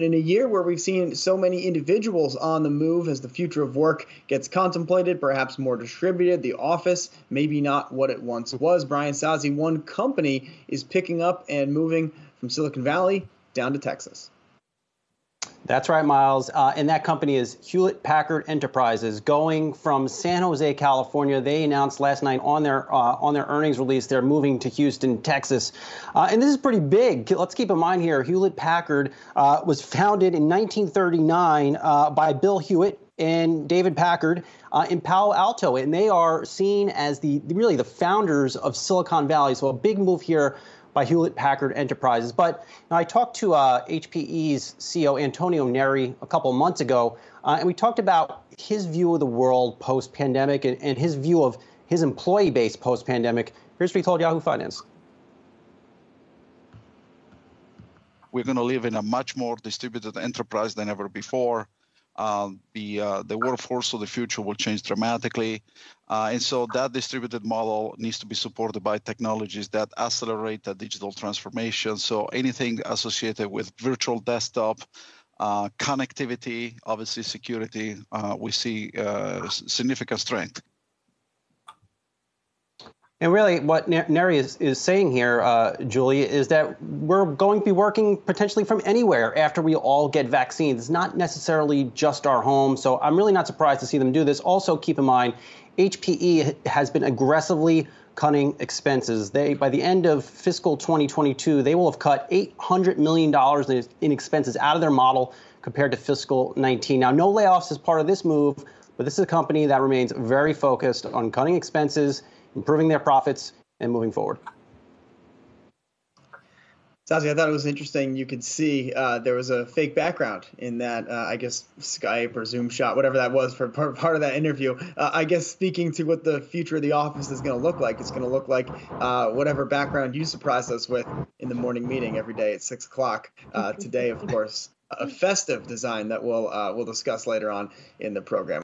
in a year where we've seen so many individuals on the move as the future of work gets contemplated, perhaps more distributed, the office maybe not what it once was. Brian Sozzi, one company is picking up and moving from Silicon Valley down to Texas. That's right, Miles. Uh, and that company is Hewlett Packard Enterprises, going from San Jose, California. They announced last night on their uh, on their earnings release they're moving to Houston, Texas. Uh, and this is pretty big. Let's keep in mind here, Hewlett Packard uh, was founded in 1939 uh, by Bill Hewlett and David Packard uh, in Palo Alto, and they are seen as the really the founders of Silicon Valley. So a big move here by Hewlett Packard Enterprises. But I talked to uh, HPE's CEO Antonio Neri a couple months ago, uh, and we talked about his view of the world post pandemic and, and, his view of his employee base post pandemic. Here's what he told Yahoo Finance. We're going to live in a much more distributed enterprise than ever before. Uh, the uh, the workforce of the future will change dramatically, uh, and so that distributed model needs to be supported by technologies that accelerate the digital transformation. So anything associated with virtual desktop, uh, connectivity, obviously security, uh, we see uh, significant strength. And really, what Neri is, is saying here, uh, Julie, is that we're going to be working potentially from anywhere after we all get vaccines. It's not necessarily just our home. So I'm really not surprised to see them do this. Also, keep in mind, HPE has been aggressively cutting expenses. They, by the end of fiscal 2022, they will have cut $800 million in expenses out of their model compared to fiscal 19. Now, no layoffs is part of this move, but this is a company that remains very focused on cutting expenses improving their profits, and moving forward. Sozzi, I thought it was interesting. You could see uh, there was a fake background in that, uh, I guess, Skype or Zoom shot, whatever that was for part, part of that interview. Uh, I guess speaking to what the future of the office is going to look like, it's going to look like uh, whatever background you surprise us with in the morning meeting every day at 6 o'clock. Uh, today, of course, a festive design that we'll, uh, we'll discuss later on in the program.